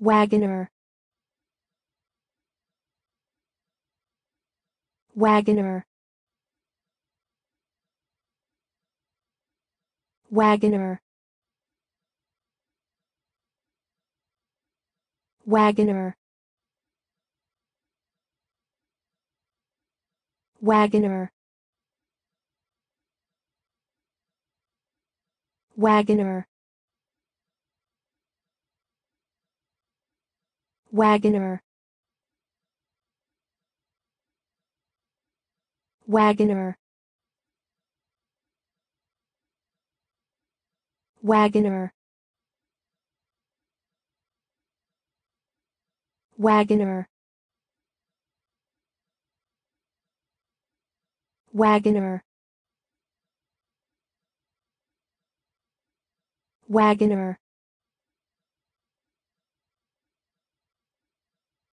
Wagoner. Wagoner. Wagoner. Wagoner. Wagoner. Wagoner Wagoner. Wagoner. Wagoner. Wagoner. Wagoner. Wagoner